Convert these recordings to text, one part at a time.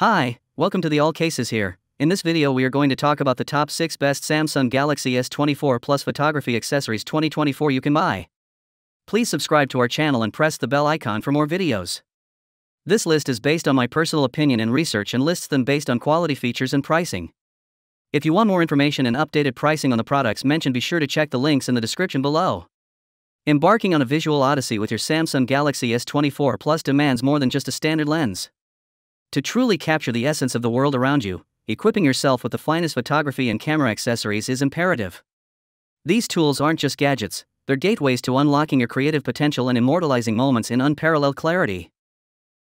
Hi, welcome to the All Cases here. In this video we are going to talk about the top 6 best Samsung Galaxy S24 Plus photography accessories 2024 you can buy. Please subscribe to our channel and press the bell icon for more videos. This list is based on my personal opinion and research and lists them based on quality features and pricing. If you want more information and updated pricing on the products mentioned be sure to check the links in the description below. Embarking on a visual odyssey with your Samsung Galaxy S24 Plus demands more than just a standard lens. To truly capture the essence of the world around you, equipping yourself with the finest photography and camera accessories is imperative. These tools aren't just gadgets, they're gateways to unlocking your creative potential and immortalizing moments in unparalleled clarity.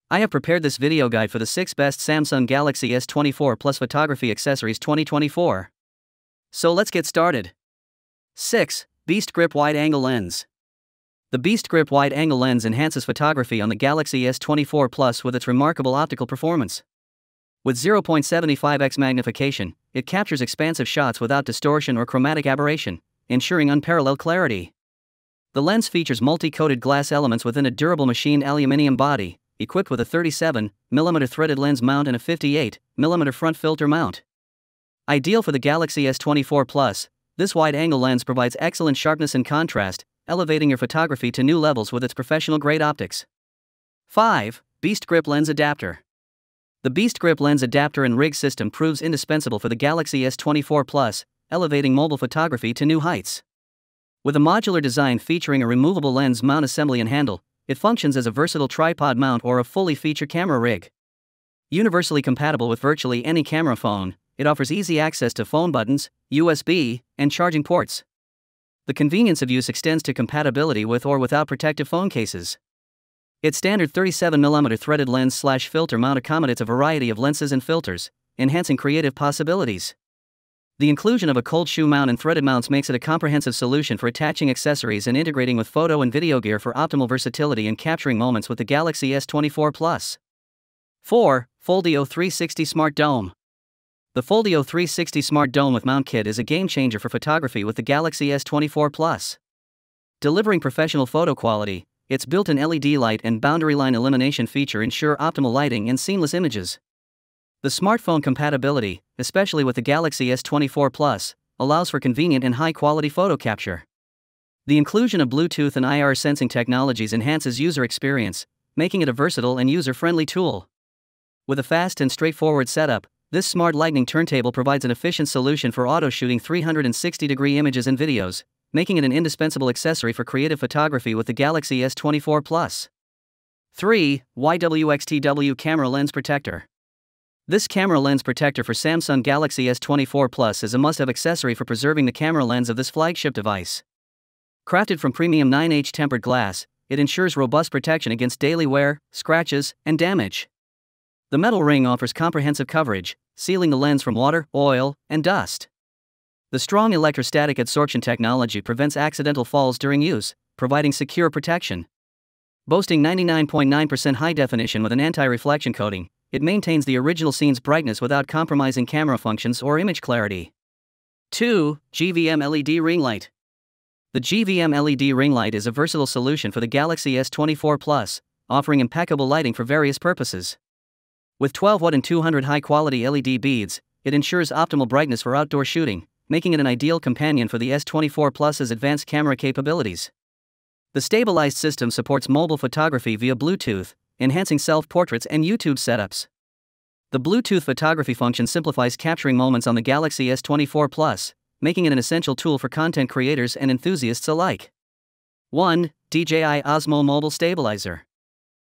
I have prepared this video guide for the 6 best Samsung Galaxy S24 Plus photography accessories 2024. So let's get started. 6. Beast Grip Wide Angle Lens. The Beast Grip wide angle lens enhances photography on the Galaxy S24 Plus with its remarkable optical performance. With 0.75x magnification, it captures expansive shots without distortion or chromatic aberration, ensuring unparalleled clarity. The lens features multi-coated glass elements within a durable machined aluminum body, equipped with a 37mm threaded lens mount and a 58mm front filter mount. Ideal for the Galaxy S24 Plus, this wide-angle lens provides excellent sharpness and contrast, elevating your photography to new levels with its professional grade optics. 5. Beast Grip Lens Adapter. The Beast Grip Lens Adapter and Rig system proves indispensable for the Galaxy S24 Plus, elevating mobile photography to new heights. With a modular design featuring a removable lens mount assembly and handle, it functions as a versatile tripod mount or a fully featured camera rig. Universally compatible with virtually any camera phone, it offers easy access to phone buttons, USB, and charging ports the convenience of use extends to compatibility with or without protective phone cases. Its standard 37mm threaded lens slash filter mount accommodates a variety of lenses and filters, enhancing creative possibilities. The inclusion of a cold shoe mount and threaded mounts makes it a comprehensive solution for attaching accessories and integrating with photo and video gear for optimal versatility and capturing moments with the Galaxy S24 Plus. 4. Foldio 360 Smart Dome. The Foldio 360 Smart Dome with Mount Kit is a game changer for photography with the Galaxy S24 Plus. Delivering professional photo quality, its built-in LED light and boundary line elimination feature ensure optimal lighting and seamless images. The smartphone compatibility, especially with the Galaxy S24 Plus, allows for convenient and high-quality photo capture. The inclusion of Bluetooth and IR sensing technologies enhances user experience, making it a versatile and user-friendly tool. With a fast and straightforward setup, this smart lightning turntable provides an efficient solution for auto shooting 360 degree images and videos, making it an indispensable accessory for creative photography with the Galaxy S24 Plus. 3. YWXTW Camera Lens Protector. This camera lens protector for Samsung Galaxy S24 Plus is a must have accessory for preserving the camera lens of this flagship device. Crafted from premium 9H tempered glass, it ensures robust protection against daily wear, scratches, and damage. The metal ring offers comprehensive coverage, sealing the lens from water, oil, and dust. The strong electrostatic adsorption technology prevents accidental falls during use, providing secure protection. Boasting 99.9% high definition with an anti reflection coating, it maintains the original scene's brightness without compromising camera functions or image clarity. 2. GVM LED Ring Light. The GVM LED ring light is a versatile solution for the Galaxy S24 Plus, offering impeccable lighting for various purposes. With 12 watt and 200 high quality LED beads, it ensures optimal brightness for outdoor shooting, making it an ideal companion for the S24 Plus's advanced camera capabilities. The stabilized system supports mobile photography via Bluetooth, enhancing self portraits and YouTube setups. The Bluetooth photography function simplifies capturing moments on the Galaxy S24 Plus, making it an essential tool for content creators and enthusiasts alike. 1. DJI Osmo Mobile Stabilizer.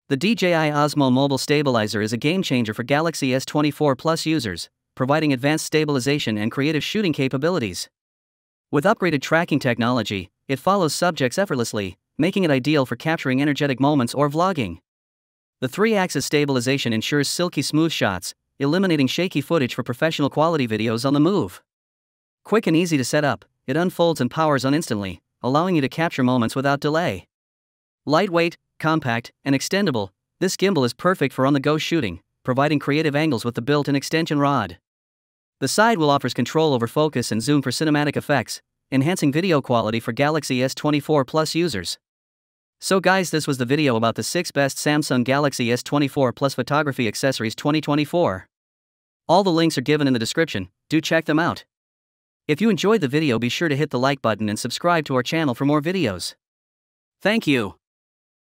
The DJI Osmo Mobile Stabilizer is a game changer for Galaxy S24 Plus users, providing advanced stabilization and creative shooting capabilities. With upgraded tracking technology, it follows subjects effortlessly, making it ideal for capturing energetic moments or vlogging. The three axis stabilization ensures silky smooth shots, eliminating shaky footage for professional quality videos on the move. Quick and easy to set up, it unfolds and powers on instantly, allowing you to capture moments without delay. Lightweight, compact, and extendable, this gimbal is perfect for on the go shooting, providing creative angles with the built in extension rod. The side wheel offers control over focus and zoom for cinematic effects, enhancing video quality for Galaxy S24 Plus users. So guys this was the video about the 6 best Samsung Galaxy S24 Plus photography accessories 2024. All the links are given in the description, do check them out. If you enjoyed the video be sure to hit the like button and subscribe to our channel for more videos. Thank you.